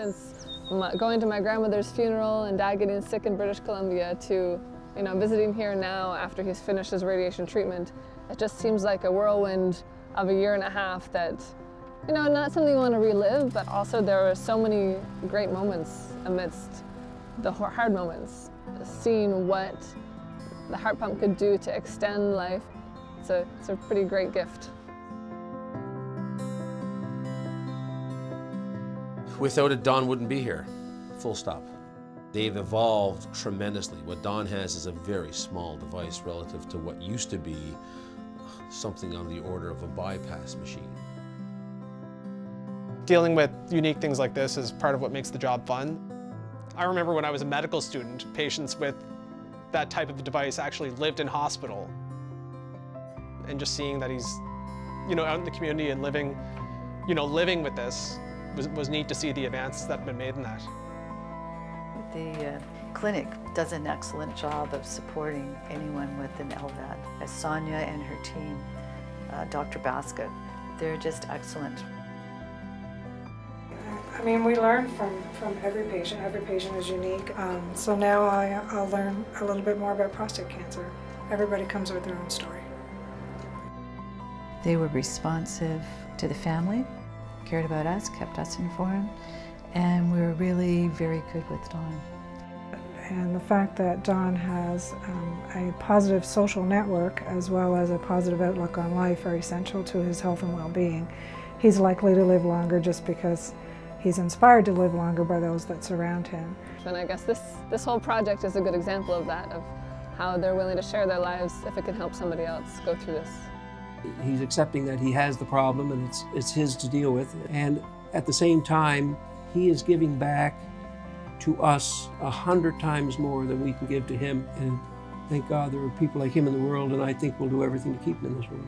since my, going to my grandmother's funeral and dad getting sick in British Columbia to you know, visiting here now after he's finished his radiation treatment, it just seems like a whirlwind of a year and a half that, you know, not something you want to relive, but also there are so many great moments amidst the hard moments. Seeing what the heart pump could do to extend life, it's a, it's a pretty great gift. Without it, Don wouldn't be here. Full stop. They've evolved tremendously. What Don has is a very small device relative to what used to be something on the order of a bypass machine. Dealing with unique things like this is part of what makes the job fun. I remember when I was a medical student, patients with that type of device actually lived in hospital. And just seeing that he's, you know, out in the community and living, you know, living with this was, was neat to see the advances that have been made in that. The uh, clinic does an excellent job of supporting anyone with an LVAD. As Sonia and her team, uh, Dr. Baskett, they're just excellent. I mean, we learn from, from every patient. Every patient is unique. Um, so now I, I'll learn a little bit more about prostate cancer. Everybody comes with their own story. They were responsive to the family cared about us, kept us informed, and we were really very good with Don. And the fact that Don has um, a positive social network as well as a positive outlook on life are essential to his health and well-being. He's likely to live longer just because he's inspired to live longer by those that surround him. And I guess this, this whole project is a good example of that, of how they're willing to share their lives if it can help somebody else go through this. He's accepting that he has the problem and it's, it's his to deal with. And at the same time, he is giving back to us a hundred times more than we can give to him. And thank God there are people like him in the world, and I think we'll do everything to keep him in this world.